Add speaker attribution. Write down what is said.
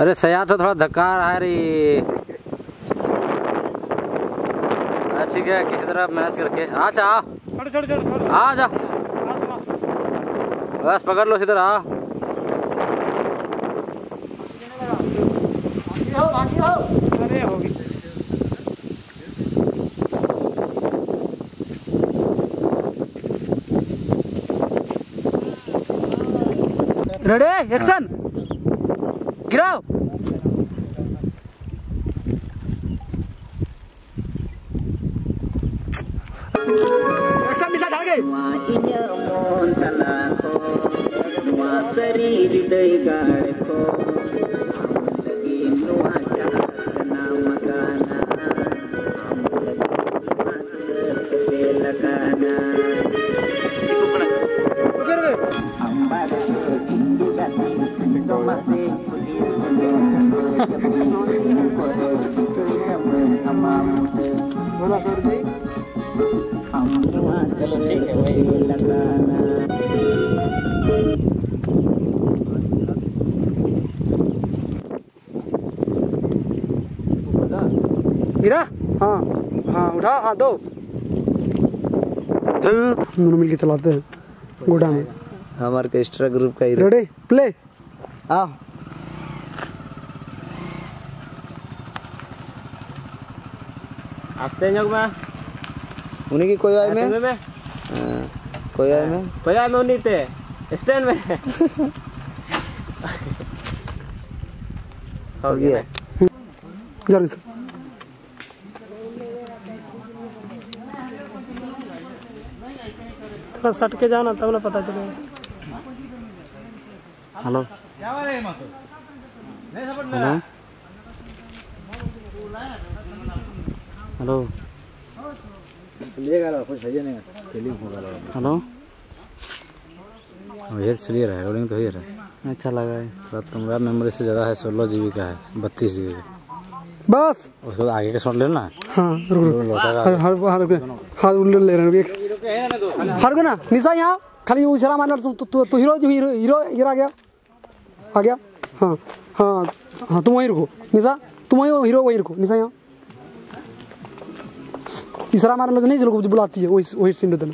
Speaker 1: अरे सयार तो थोड़ा धक्का आ रहा। है हाँ, ठीक है किसी तरह मैच करके। आ जा आ
Speaker 2: छोड़ छोड़ छोड़ छोड़।
Speaker 1: आ जा बस पकड़ लो सीधर आ
Speaker 2: अरे होगी
Speaker 3: रेडी एक्शन। गिराओ एक्शन निशा झाड़ गई रुके बोला सर जी
Speaker 4: चलो ठीक है। वही
Speaker 3: गिरा हाँ हाँ उठा हाँ दो। दोनों मिलके चलाते हैं। गोडा में।
Speaker 1: हमारे केस्ट्रा ग्रुप का ही
Speaker 3: रेडी प्ले
Speaker 4: आओ।
Speaker 2: आस्ते जग में
Speaker 1: उन्हीं की कोई आए में
Speaker 2: में?
Speaker 1: हाँ, कोई आए में?
Speaker 2: पजा में उन्हीं थे स्टैंड में। हो गया।
Speaker 3: जल्दी से थोड़ा सट के जाओ ना तब ना पता चलेगा
Speaker 1: हेलो। हेलो हेलो ये चलिए रहा है रोलिंग तो हो ही रहा अच्छा लगा है तुम्हारा मेमोरी से ज़्यादा है सोलह जीबी का है बत्तीस जीबी का
Speaker 3: बस
Speaker 1: उसके आगे का शॉट लेना है
Speaker 3: हाँ रुक रुक हर हर हर रुक उल्ले ले रहे हैं हर ना निशा यहाँ खाली इशारा मारना तू तू तू हीरो हीरो हीरो गिरा गया आ गया हाँ हाँ हाँ तुम वहीं रुको। निशा, तुम वहीं हीरो, वहीं रुको। निशा यहाँ। इशारा मारने तो नहीं चलो बुलाती है वही वही सीन देना